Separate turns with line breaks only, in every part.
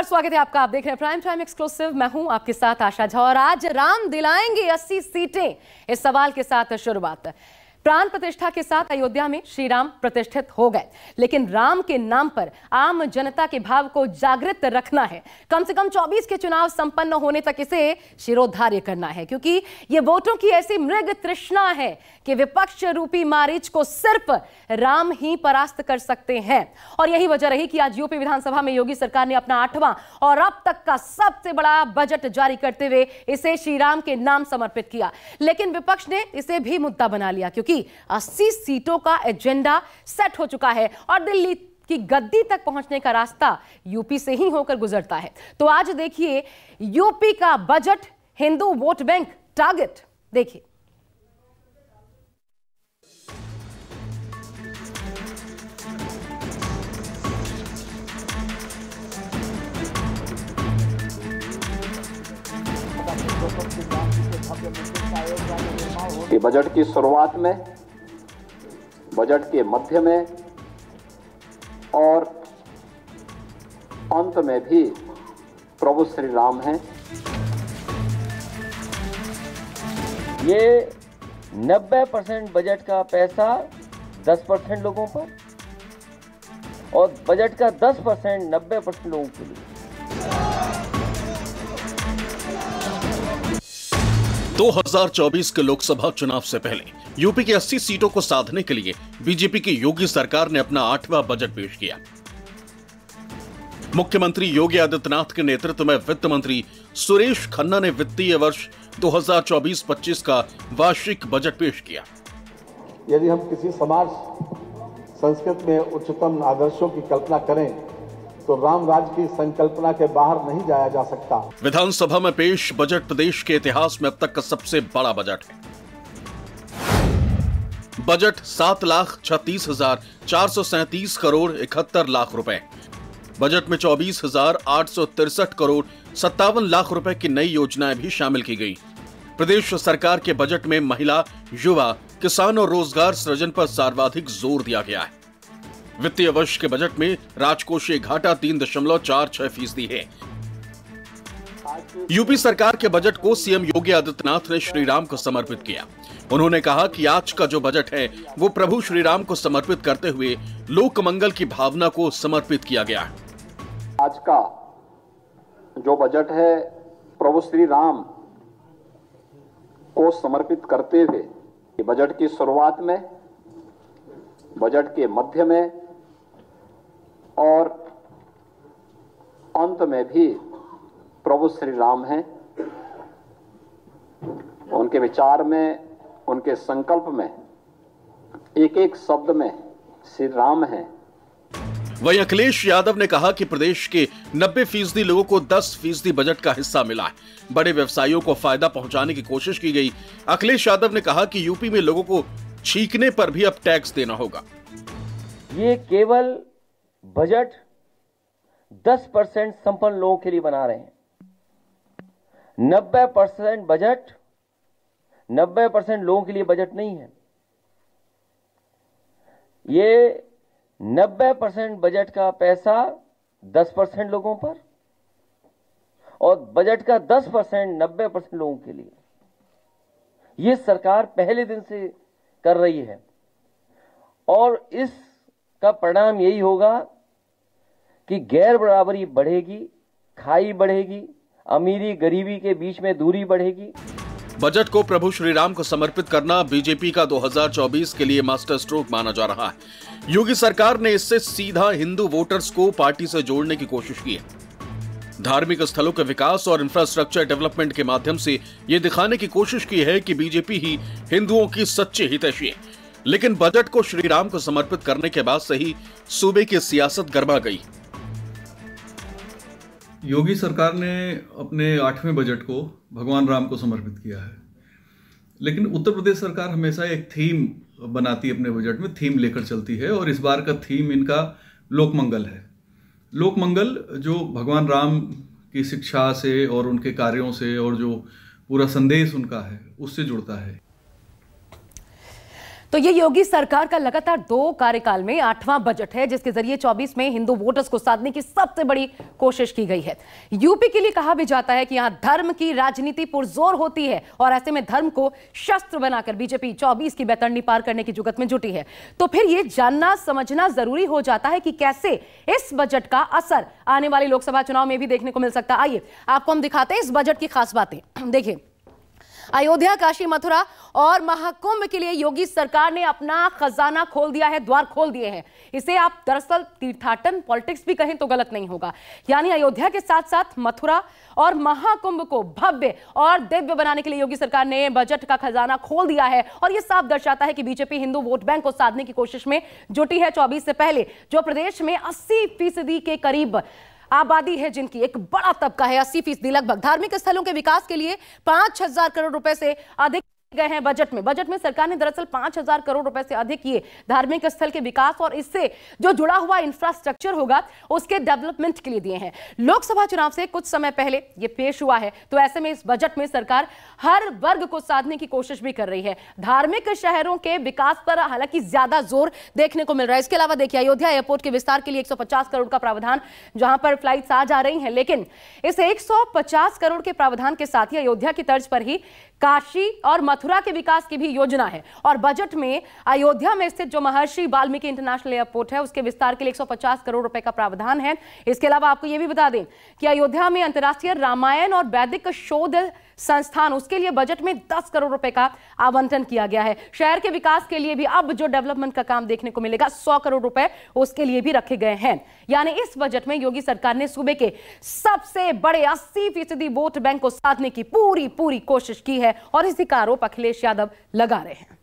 नमस्कार, स्वागत है आपका। आप देख रहे हैं प्राइम टाइम एक्सक्लूसिव मैं हूँ आपके साथ आशा झा और आज राम दिलाएँगे 80 सीटें इस सवाल के साथ शुरुआत। प्राण प्रतिष्ठा के साथ अयोध्या में श्री राम प्रतिष्ठित हो गए। लेकिन राम के नाम पर आम जनता के भाव को जागृत रखना है। कम से कम 24 के चुनाव संपन्न होने तक इसे शिरोधार्य करना है, क्योंकि ये वोटों की ऐसी मृग तृष्णा है कि विपक्ष रूपी मारीच को सिर्फ़ राम ही परास्त कर सकते हैं। और यही वजह रही कि आज यूपी विधानसभा में योगी सरकार ने अपना आठवां और अब तक का सबसे बड़ा बजट जारी करते हुए इसे श्री राम के नाम समर्पित किया। लेकिन विपक्ष ने इसे भी मुद्दा बना लिया, क्योंकि 80 सीटों का एजेंडा सेट हो चुका है और दिल्ली की गद्दी तक पहुँचने का रास्ता यूपी से ही होकर गुजरता है। तो आज देखिए, यूपी का budget, Hindu vote bank target. देखिए।
कि बजट की शुरुआत में, बजट के मध्य में, और अंत में भी प्रभु श्री राम हैं।
ये 90 परसेंट बजट का पैसा 10 परसेंट लोगों पर और बजट का 10 परसेंट नब्बे परसेंट लोगों के लिए।
2024 के लोकसभा चुनाव से पहले यूपी की 80 सीटों को साधने के लिए बीजेपी की योगी सरकार ने अपना आठवां बजट पेश किया। मुख्यमंत्री योगी आदित्यनाथ के नेतृत्व में वित्त मंत्री सुरेश खन्ना ने वित्तीय वर्ष 2024-25 का वार्षिक बजट पेश किया।
यदि हम किसी समाज, संस्कृत में उच्चतम आदर्शों की कल्पना करें तो राम राज्य की संकल्पना के बाहर नहीं जाया जा सकता।
विधानसभा में पेश बजट प्रदेश के इतिहास में अब तक का सबसे बड़ा बजट। है बजट सात लाख छत्तीस हज़ार चार सौ सैंतीस करोड़ इकहत्तर लाख रुपए। बजट में चौबीस हज़ार आठ सौ तिरसठ करोड़ सत्तावन लाख रुपए की नई योजनाएँ भी शामिल की गई। प्रदेश सरकार के बजट में महिला, युवा, किसान और रोज़गार सृजन पर सर्वाधिक ज़ोर दिया गया है। वित्तीय वर्ष के बजट में राजकोषीय घाटा तीन दशमलव चार छह फ़ीसदी है। यूपी सरकार के बजट को सीएम योगी आदित्यनाथ ने श्री राम को समर्पित किया। उन्होंने कहा कि आज का जो बजट है, वो प्रभु श्री राम को समर्पित करते हुए लोक मंगल की भावना को समर्पित किया गया।
आज का जो बजट है, प्रभु श्री राम को समर्पित करते हुए, बजट की शुरुआत में, बजट के मध्य में और अंत में भी प्रभु श्री राम हैं। उनके विचार में उनके संकल्प में एक एक शब्द में श्री राम हैं।
वहीं अखिलेश यादव ने कहा कि प्रदेश के 90 फ़ीसदी लोगों को 10 फ़ीसदी बजट का हिस्सा मिला है। बड़े व्यवसायियों को फ़ायदा पहुँचाने की कोशिश की गई। अखिलेश यादव ने कहा कि यूपी में लोगों को छींकने पर भी अब टैक्स देना होगा।
ये केवल बजट 10 परसेंट संपन्न लोगों के लिए बना रहे हैं। 90 परसेंट बजट 90 परसेंट लोगों के लिए बजट नहीं है। ये 90 परसेंट बजट का पैसा 10 परसेंट लोगों पर और बजट का 10 परसेंट नब्बे परसेंट लोगों के लिए। ये सरकार पहले दिन से कर रही है और इस का परिणाम यही होगा कि गैर बराबरी बढ़ेगी, खाई बढ़ेगी, अमीरी गरीबी के बीच में दूरी बढ़ेगी।
बजट को प्रभु श्री राम को समर्पित करना बीजेपी का 2024 के लिए मास्टर स्ट्रोक माना जा रहा है। योगी सरकार ने इससे सीधा हिंदू वोटर्स को पार्टी से जोड़ने की कोशिश की है। धार्मिक स्थलों के विकास और इंफ्रास्ट्रक्चर डेवलपमेंट के माध्यम से ये दिखाने की कोशिश की है कि बीजेपी ही हिंदुओं की सच्ची हितैषी है। लेकिन बजट को श्री राम को समर्पित करने के बाद से ही सूबे की सियासत गरमा गई।
योगी सरकार ने अपने आठवें बजट को भगवान राम को समर्पित किया है। लेकिन उत्तर प्रदेश सरकार हमेशा एक थीम बनाती है अपने बजट में, थीम लेकर चलती है और इस बार का थीम इनका लोकमंगल है। लोकमंगल जो भगवान राम की शिक्षा से और उनके कार्यों से और जो पूरा संदेश उनका है, उससे जुड़ता है।
तो ये योगी सरकार का लगातार दो कार्यकाल में आठवां बजट है, जिसके ज़रिए 24 में हिंदू वोटर्स को साधने की सबसे बड़ी कोशिश की गई है। यूपी के लिए कहा भी जाता है कि यहाँ धर्म की राजनीति पुरजोर होती है और ऐसे में धर्म को शस्त्र बनाकर बीजेपी 24 की बेतरनी पार करने की जुगत में जुटी है। तो फिर यह जानना, समझना ज़रूरी हो जाता है कि कैसे इस बजट का असर आने वाले लोकसभा चुनाव में भी देखने को मिल सकता आइए, आपको हम दिखाते हैं इस बजट की खास बातें। देखिए अयोध्या, काशी, मथुरा और महाकुंभ के लिए योगी सरकार ने अपना खजाना खोल दिया है, द्वार खोल दिए हैं। इसे आप दरअसल तीर्थाटन पॉलिटिक्स भी कहें तो गलत नहीं होगा। यानी अयोध्या के साथ साथ मथुरा और महाकुंभ को भव्य और दिव्य बनाने के लिए योगी सरकार ने बजट का खजाना खोल दिया है और यह साफ़ दर्शाता है कि बीजेपी हिंदू वोट बैंक को साधने की कोशिश में जुटी है चौबीस से पहले, जो प्रदेश में अस्सी फ़ीसदी के करीब आबादी है जिनकी। एक बड़ा तबका है। अस्सी फ़ीसदी लगभग। धार्मिक स्थलों के विकास के लिए पाँच हज़ार करोड़ रुपए से अधिक गए हैं बजट में। बजट में सरकार ने दरअसल पाँच हज़ार करोड़ रुपए से अधिक किए धार्मिक स्थल के विकास और इससे जो जुड़ा हुआ इंफ्रास्ट्रक्चर होगा, उसके डेवलपमेंट के लिए दिए हैं। लोकसभा चुनाव से कुछ समय पहले ये पेश हुआ है तो ऐसे में इस बजट में सरकार हर वर्ग को साधने की कोशिश भी कर रही है। धार्मिक शहरों के विकास पर हालाँकि ज़्यादा ज़ोर देखने को मिल रहा है। इसके अलावा देखिए, अयोध्या एयरपोर्ट के विस्तार के लिए एक सौ पचास करोड़ का प्रावधान, जहाँ पर फ़्लाइट आ जा रही है, लेकिन इस एक करोड़ के प्रावधान के साथ ही अयोध्या की तर्ज पर ही काशी और मथुरा के विकास की भी योजना है। और बजट में अयोध्या में स्थित जो महर्षि वाल्मीकि इंटरनेशनल एयरपोर्ट है, उसके विस्तार के लिए 150 करोड़ रुपए का प्रावधान है। इसके अलावा आपको यह भी बता दें कि अयोध्या में अंतर्राष्ट्रीय रामायण और वैदिक शोध संस्थान, उसके लिए बजट में 10 करोड़ रुपए का आवंटन किया गया है। शहर के विकास के लिए भी अब जो डेवलपमेंट का काम देखने को मिलेगा 100 करोड़ रुपए उसके लिए भी रखे गए हैं। यानी इस बजट में योगी सरकार ने सूबे के सबसे बड़े 80 फ़ीसदी वोट बैंक को साधने की पूरी पूरी कोशिश की है और इसी का आरोप अखिलेश यादव लगा रहे हैं।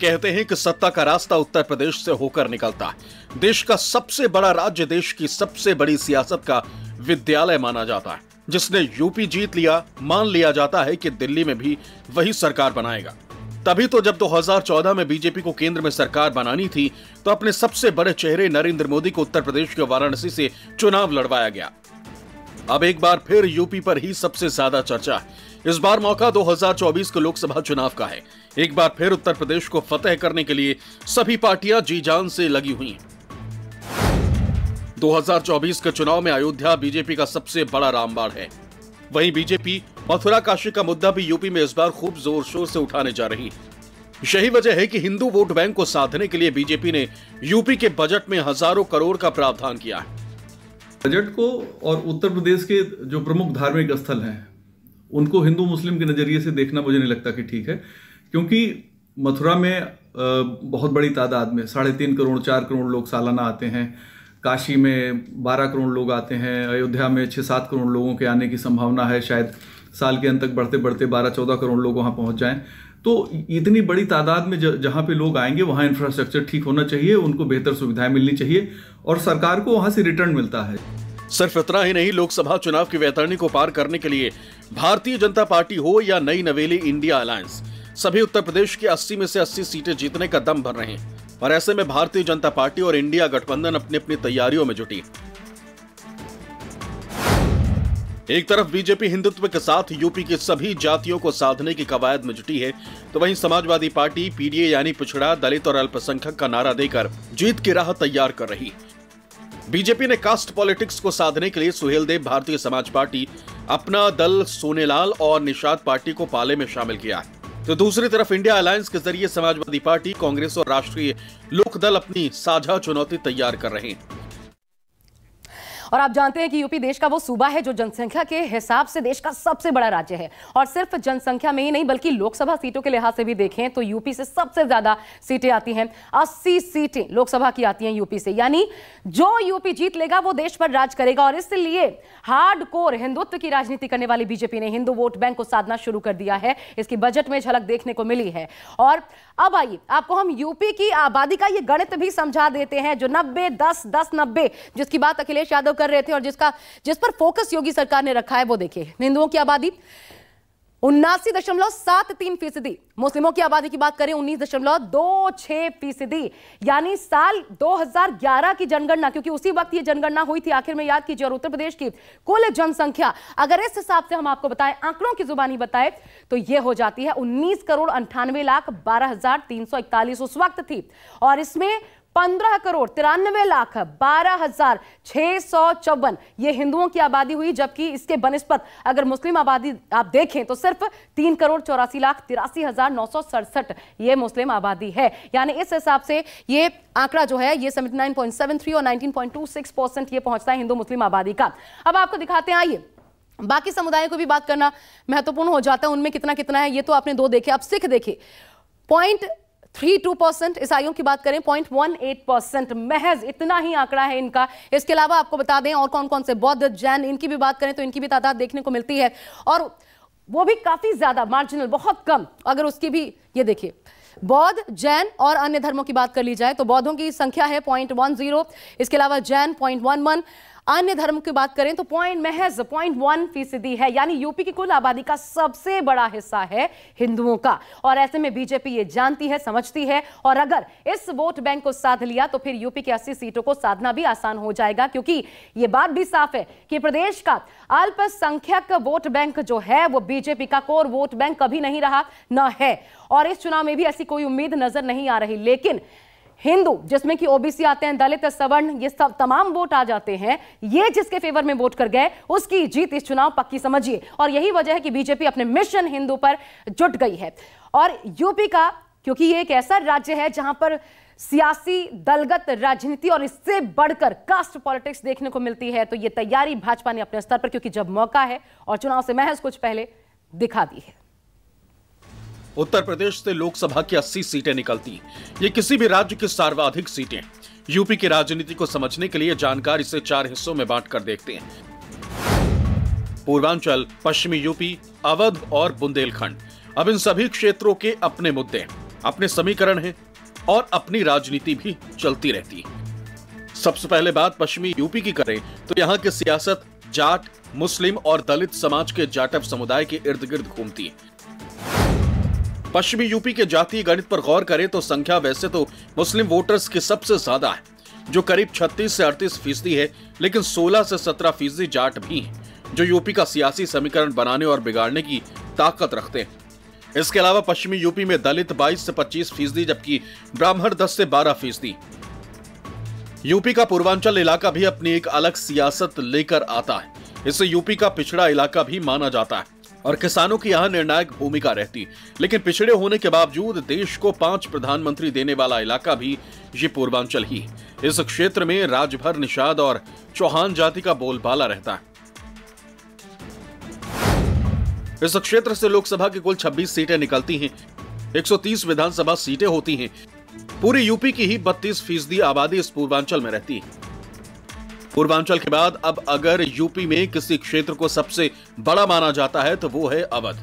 कहते हैं कि सत्ता का रास्ता उत्तर प्रदेश से होकर निकलता है। देश का सबसे बड़ा राज्य, देश की सबसे बड़ी सियासत का विद्यालय माना जाता है। जिसने यूपी जीत लिया, मान लिया जाता है कि दिल्ली में भी वही सरकार बनाएगा। तभी तो जब 2014 में बीजेपी को केंद्र में सरकार बनानी थी तो अपने सबसे बड़े चेहरे नरेंद्र मोदी को उत्तर प्रदेश के वाराणसी से चुनाव लड़वाया गया। अब एक बार फिर यूपी पर ही सबसे ज़्यादा चर्चा है। इस बार मौका 2024 के लोकसभा चुनाव का है। एक बार फिर उत्तर प्रदेश को फतेह करने के लिए सभी पार्टियाँ जी जान से लगी हुई हैं। 2024 के चुनाव में अयोध्या बीजेपी का सबसे बड़ा रामबाड़ है। वहीं बीजेपी मथुरा काशी का मुद्दा भी यूपी में इस बार खूब ज़ोर शोर से उठाने जा रही है। यही वजह है कि हिंदू वोट बैंक को साधने के लिए बीजेपी ने यूपी के बजट में हज़ारों करोड़ का प्रावधान किया है।
बजट को और उत्तर प्रदेश के जो प्रमुख धार्मिक स्थल हैं, उनको हिंदू मुस्लिम के नज़रिए से देखना मुझे नहीं लगता कि ठीक है, क्योंकि मथुरा में बहुत बड़ी तादाद में साढ़े तीन करोड़, चार करोड़ लोग सालाना आते हैं। काशी में 12 करोड़ लोग आते हैं, अयोध्या में छः सात करोड़ लोगों के आने की संभावना है, शायद साल के अंत तक बढ़ते बढ़ते 12-14 करोड़ लोग वहाँ पहुँच जाएँ। तो इतनी बड़ी तादाद में जहाँ पे लोग आएँगे, वहाँ इंफ्रास्ट्रक्चर ठीक होना चाहिए, उनको बेहतर सुविधाएँ मिलनी चाहिए और सरकार को वहाँ से रिटर्न मिलता है।
सिर्फ़ इतना ही नहीं, लोकसभा चुनाव की वैतरणी को पार करने के लिए भारतीय जनता पार्टी हो या नई नवेली इंडिया अलायंस, सभी उत्तर प्रदेश की 80 में से 80 सीटें जीतने का दम भर रहे हैं। और ऐसे में भारतीय जनता पार्टी और इंडिया गठबंधन अपनी अपनी तैयारियों में जुटी। एक तरफ़ बीजेपी हिंदुत्व के साथ यूपी की सभी जातियों को साधने की कवायद में जुटी है तो वहीं समाजवादी पार्टी, पीडीए यानी पिछड़ा, दलित और अल्पसंख्यक का नारा देकर जीत की राह तैयार कर रही। बीजेपी ने कास्ट पॉलिटिक्स को साधने के लिए सुहेल देव भारतीय समाज पार्टी, अपना दल सोनेलाल और निषाद पार्टी को पाले में शामिल किया है। तो दूसरी तरफ़ इंडिया अलायंस के ज़रिए समाजवादी पार्टी, कांग्रेस और राष्ट्रीय लोकदल अपनी साझा चुनौती तैयार कर रहे हैं।
और आप जानते हैं कि यूपी देश का वो सूबा है जो जनसंख्या के हिसाब से देश का सबसे बड़ा राज्य है। और सिर्फ़ जनसंख्या में ही नहीं, बल्कि लोकसभा सीटों के लिहाज से भी देखें तो यूपी से सबसे ज़्यादा सीटें आती हैं। अस्सी सीटें लोकसभा की आती हैं यूपी से। यानी जो यूपी जीत लेगा, वो देश पर राज करेगा। और इसलिए हार्ड कोर हिंदुत्व की राजनीति करने वाली बीजेपी ने हिंदू वोट बैंक को साधना शुरू कर दिया है। इसकी बजट में झलक देखने को मिली है। और अब आइए, आपको हम यूपी की आबादी का ये गणित भी समझा देते हैं, जो नब्बे, दस दस नब्बे, जिसकी बात अखिलेश यादव कर रहे थे और जिसका, जिस पर फोकस योगी सरकार ने रखा है, वो देखिए। हिंदुओं की आबादी उन्नासी दशमलव सात तीन फ़ीसदी। मुस्लिमों की आबादी की बात करें, उन्नीस दशमलव दो छह फ़ीसदी। यानी साल 2011 की जनगणना, क्योंकि उसी वक्त ये जनगणना हुई थी, आखिर में याद कीजिए, और उत्तर प्रदेश की कुल जनसंख्या, अगर इस हिसाब से हम आपको बताएँ, आंकड़ों की जुबानी बताएँ तो ये हो जाती है उन्नीस करोड़ अंठानवे लाख बारह उस वक्त थी। और इसमें पंद्रह करोड़, तिरानवे लाख, बारह हज़ार छह सौ चौवन। ये हिंदुओं की आबादी हुई, जबकि इसके बनस्पत, अगर मुस्लिम आबादी आप देखें तो सिर्फ़ तीन करोड़ चौरासी लाख तिरासी हज़ार नौ सौ सड़सठ ये मुस्लिम आबादी है। यानी इस हिसाब से ये आंकड़ा जो है, ये seventy nine point seven three और nineteen point two six percent ये पहुँचता है हिंदू मुस्लिम आबादी का। अब आपको दिखाते हैं, आइए। बाकी समुदायों को भी बात करना महत्वपूर्ण हो जाता है, उनमें कितना कितना है, ये तो आपने दो देखे। अब सिख देखे। पॉइंट थ्री टू परसेंट ईसाइयों की बात करें, पॉइंट वन एट परसेंट। महज इतना ही आंकड़ा है इनका। इसके अलावा आपको बता दें, और कौन कौन से बौद्ध, जैन, इनकी भी बात करें तो इनकी भी तादाद देखने को मिलती है। और वो भी काफ़ी ज़्यादा मार्जिनल बहुत कम। अगर उसकी भी, ये देखिए, बौद्ध, जैन और अन्य धर्मों की बात कर ली जाए तो बौद्धों की संख्या है पॉइंट वन ज़ीरो। इसके अलावा जैन पॉइंट वन वन। अन्य धर्म की बात करें तो पॉइंट महज पॉइंट वन फ़ीसदी है। यानी यूपी की कुल आबादी का सबसे बड़ा हिस्सा है हिंदुओं का। और ऐसे में बीजेपी ये जानती है, समझती है। और अगर इस वोट बैंक को साध लिया तो फिर यूपी की 80 सीटों को साधना भी आसान हो जाएगा, क्योंकि ये बात भी साफ़ है कि प्रदेश का अल्पसंख्यक वोट बैंक जो है, वो बीजेपी का कोर वोट बैंक कभी नहीं रहा, न है। और इस चुनाव में भी ऐसी कोई उम्मीद नज़र नहीं आ रही। लेकिन हिंदू, जिसमें कि ओबीसी आते हैं, दलित, सवर्ण, ये सब तमाम वोट आ जाते हैं, ये जिसके फेवर में वोट कर गए, उसकी जीत इस चुनाव पक्की समझिए। और यही वजह है कि बीजेपी अपने मिशन हिंदू पर जुट गई है। और यूपी का, क्योंकि ये एक ऐसा राज्य है जहाँ पर सियासी, दलगत राजनीति और इससे बढ़कर कास्ट पॉलिटिक्स देखने को मिलती है तो ये तैयारी भाजपा ने अपने स्तर पर, क्योंकि जब मौका है और चुनाव से महज कुछ पहले दिखा दी है।
उत्तर प्रदेश से लोकसभा की 80 सीटें निकलती हैं। ये किसी भी राज्य की सर्वाधिक सीटें। यूपी की राजनीति को समझने के लिए जानकार इसे चार हिस्सों में बांटकर देखते हैं। पूर्वांचल, पश्चिमी यूपी, अवध और बुंदेलखंड। अब इन सभी क्षेत्रों के अपने मुद्दे अपने समीकरण हैं और अपनी राजनीति भी चलती रहती है। सबसे पहले बात पश्चिमी यूपी की करें तो यहाँ की सियासत, जाट, मुस्लिम और दलित समाज के जाटव समुदाय के इर्द गिर्द घूमती है। पश्चिमी यूपी के जातीय गणित पर गौर करें तो संख्या वैसे तो मुस्लिम वोटर्स की सबसे ज़्यादा है, जो करीब 36 से 38 फ़ीसदी है, लेकिन 16 से 17 फ़ीसदी जाट भी हैं, जो यूपी का सियासी समीकरण बनाने और बिगाड़ने की ताकत रखते हैं। इसके अलावा पश्चिमी यूपी में दलित 22 से 25 फ़ीसदी, जबकि ब्राह्मण 10 से 12 फ़ीसदी। यूपी का पूर्वांचल इलाका भी अपनी एक अलग सियासत लेकर आता है, इसे यूपी का पिछड़ा इलाका भी माना जाता है। और किसानों की यहाँ निर्णायक भूमिका रहती। लेकिन पिछड़े होने के बावजूद देश को पाँच प्रधानमंत्री देने वाला इलाका भी ये पूर्वांचल ही इस क्षेत्र में राजभर निषाद और चौहान जाति का बोलबाला रहता है। इस क्षेत्र से लोकसभा की कुल 26 सीटें निकलती हैं। 130 विधानसभा सीटें होती हैं। पूरी यूपी की ही 32 फ़ीसदी आबादी इस पूर्वांचल में रहती है। पूर्वांचल के बाद अब अगर यूपी में किसी क्षेत्र को सबसे बड़ा माना जाता है तो वो है अवध।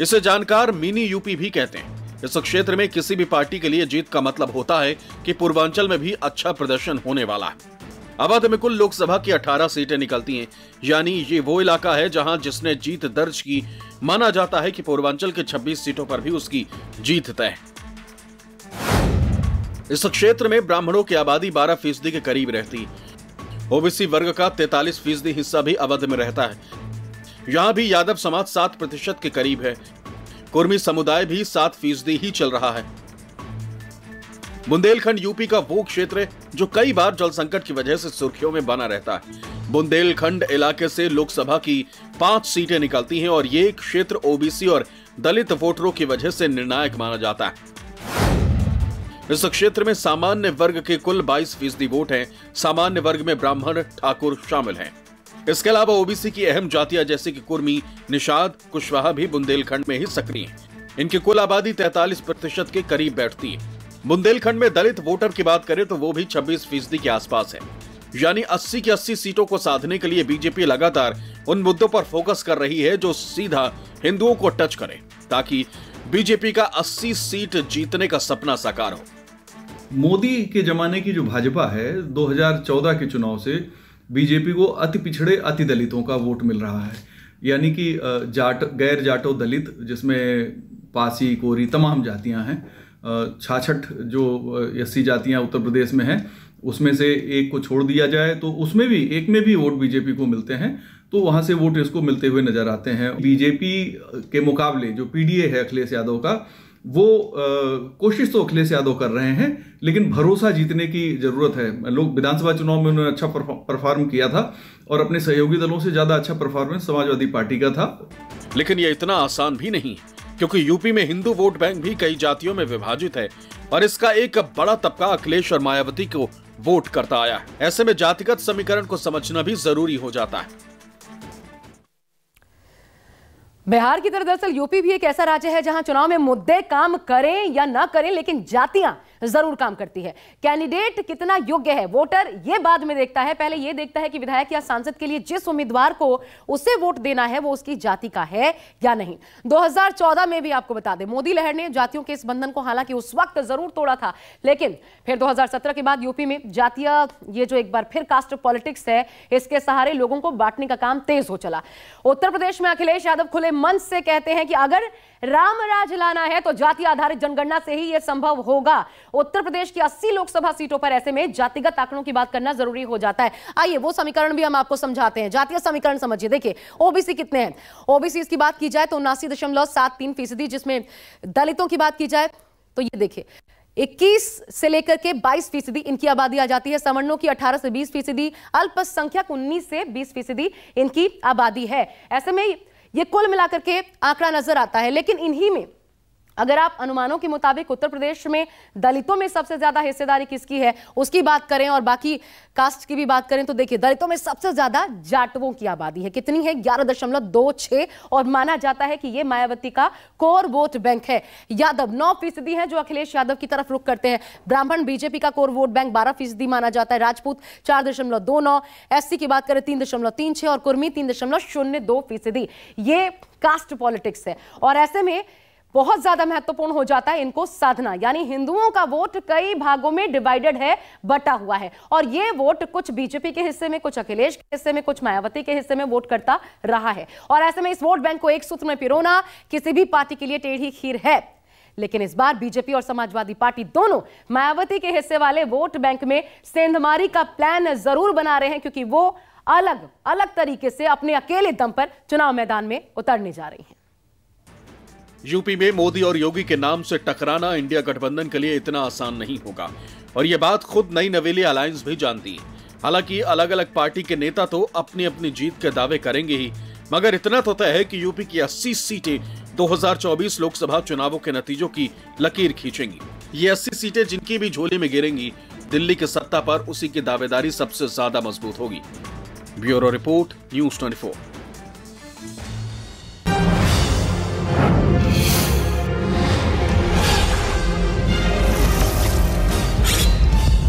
इसे जानकार मिनी यूपी भी कहते हैं। इस क्षेत्र में किसी भी पार्टी के लिए जीत का मतलब होता है कि पूर्वांचल में भी अच्छा प्रदर्शन होने वाला है। अवध में कुल लोकसभा की 18 सीटें निकलती हैं। यानी ये वो इलाका है जहाँ जिसने जीत दर्ज की। माना जाता है कि पूर्वांचल के 26 सीटों पर भी उसकी जीत तय इस क्षेत्र में ब्राह्मणों की आबादी 12 फ़ीसदी के करीब रहती। ओबीसी वर्ग का 43 फ़ीसदी हिस्सा भी अवध में रहता है। यहाँ भी यादव समाज सात प्रतिशत के करीब है। कुर्मी समुदाय भी सात फ़ीसदी ही चल रहा है। बुंदेलखंड यूपी का वो क्षेत्र जो कई बार जल संकट की वजह से सुर्खियों में बना रहता है। बुंदेलखंड इलाके से लोकसभा की पाँच सीटें निकलती हैं और ये क्षेत्र ओबीसी और दलित वोटरों की वजह से निर्णायक माना जाता है। इस क्षेत्र में सामान्य वर्ग के कुल 22 फ़ीसदी वोट हैं। सामान्य वर्ग में ब्राह्मण ठाकुर शामिल हैं। इसके अलावा ओबीसी की अहम जातियाँ जैसे कि कुर्मी, निषाद, कुशवाहा भी बुंदेलखंड में ही सक्रिय हैं। इनकी कुल आबादी 43 प्रतिशत के करीब बैठती है। बुंदेलखंड में दलित वोटर की बात करें तो वो भी 26 फ़ीसदी के आसपास है। यानी 80 की 80 सीटों को साधने के लिए बीजेपी लगातार उन मुद्दों पर फोकस कर रही है जो सीधा हिंदुओं को टच करे, ताकि बीजेपी का 80 सीट जीतने का सपना साकार हो।
मोदी के जमाने की जो भाजपा है 2014 के चुनाव से बीजेपी को अति पिछड़े अति दलितों का वोट मिल रहा है। यानी कि जाट गैर जाटो दलित, जिसमें पासी, कोरी तमाम जातियाँ हैं छाछठ जो अस्सी जातियाँ उत्तर प्रदेश में हैं, उसमें से एक को छोड़ दिया जाए तो उसमें भी, एक में भी वोट बीजेपी को मिलते हैं। तो वहाँ से वोट इसको मिलते हुए नज़र आते हैं। बीजेपी के मुकाबले जो पीडीए है अखिलेश यादव का, वो कोशिश तो अखिलेश यादव कर रहे हैं, लेकिन भरोसा जीतने की ज़रूरत है। लोग विधानसभा चुनाव में उन्होंने अच्छा परफॉर्म किया था और अपने सहयोगी दलों से ज़्यादा अच्छा परफॉर्मेंस समाजवादी पार्टी का था।
लेकिन यह इतना आसान भी नहीं क्योंकि यूपी में हिंदू वोट बैंक भी कई जातियों में विभाजित है और इसका एक बड़ा तबका अखिलेश और मायावती को वोट करता आया है। ऐसे में जातिगत समीकरण को समझना भी ज़रूरी हो जाता है।
बिहार की तरह दरअसल यूपी भी एक ऐसा राज्य है जहाँ चुनाव में मुद्दे काम करें या ना करें, लेकिन जातियाँ ज़रूर काम करती है। कैंडिडेट कितना योग्य है? वोटर ये बाद में देखता है। पहले ये देखता है कि विधायक या सांसद के लिए जिस उम्मीदवार को उसे वोट देना है, वो उसकी जाति का है या नहीं। 2014 में भी आपको बता दें, मोदी लहर ने जातियों के इस बंधन को हालाँकि उस वक्त ज़रूर तोड़ा था, लेकिन फिर 2017 के बाद यूपी में जातीय, ये जो एक बार फिर कास्ट पॉलिटिक्स है, इसके सहारे लोगों को बांटने का काम तेज हो चला। उत्तर प्रदेश में अखिलेश यादव खुले मन से कहते हैं कि अगर राम राज लाना है तो जाति आधारित जनगणना से ही यह संभव होगा। उत्तर प्रदेश की 80 लोकसभा सीटों पर ऐसे में जातिगत आंकड़ों की बात करना ज़रूरी हो जाता है। आइए, वो समीकरण भी हम आपको समझाते हैं। जातीय समीकरण समझिए। देखिए, ओबीसी कितने हैं? ओबीसी की बात की जाए तो उन्नासी फ़ीसदी, जिसमें दलितों की बात की जाए तो ये देखिए 21 से लेकर के 22 फ़ीसदी इनकी आबादी आ जाती है। सवर्णों की 18 से 20 फ़ीसदी, अल्पसंख्यक 19 से 20 फ़ीसदी इनकी आबादी है। ऐसे में ये कुल मिलाकर के आंकड़ा नज़र आता है, लेकिन इन्हीं में अगर आप अनुमानों के मुताबिक उत्तर प्रदेश में दलितों में सबसे ज़्यादा हिस्सेदारी किसकी है, उसकी बात करें और बाकी कास्ट की भी बात करें तो देखिए, दलितों में सबसे ज़्यादा जाटवों की आबादी है। कितनी है? ग्यारह दशमलव दो छह और माना जाता है कि यह मायावती का कोर वोट बैंक है। यादव नौ फ़ीसदी है जो अखिलेश यादव की तरफ़ रुख करते हैं। ब्राह्मण बीजेपी का कोर वोट बैंक बारह फ़ीसदी माना जाता है। राजपूत चार दशमलव दो नौ एस की बात करें तीन दशमलव तीन छह और कुर्मी तीन दशमलव शून्य दो फ़ीसदी। ये कास्ट पॉलिटिक्स है। और ऐसे में बहुत ज़्यादा महत्वपूर्ण हो जाता है इनको साधना। यानी हिंदुओं का वोट कई भागों में डिवाइडेड है, बटा हुआ है। और ये वोट कुछ बीजेपी के हिस्से में, कुछ अखिलेश के हिस्से में, कुछ मायावती के हिस्से में वोट करता रहा है। और ऐसे में इस वोट बैंक को एक सूत्र में पिरोना, किसी भी पार्टी के लिए टेढ़ी खीर है। लेकिन इस बार बीजेपी और समाजवादी पार्टी दोनों मायावती के हिस्से वाले वोट बैंक में सेंधमारी का प्लान ज़रूर बना रहे हैं, क्योंकि वो अलग अलग तरीके से अपने अकेले दम पर चुनाव मैदान में उतरने जा रही हैं।
यूपी में मोदी और योगी के नाम से टकराना इंडिया गठबंधन के लिए इतना आसान नहीं होगा। और ये बात खुद नई नवेली अलायंस भी जानती है। हालाँकि अलग अलग पार्टी के नेता तो अपनी अपनी जीत के दावे करेंगे ही। मगर इतना तो तय है कि यूपी की 80 सीटें 2024 लोकसभा चुनावों के नतीजों की लकीर खींचेंगी। ये 80 सीटें जिनकी भी झोली में गिरेंगी, दिल्ली की सत्ता पर उसी की दावेदारी सबसे ज़्यादा मज़बूत होगी। Bureau report, news twenty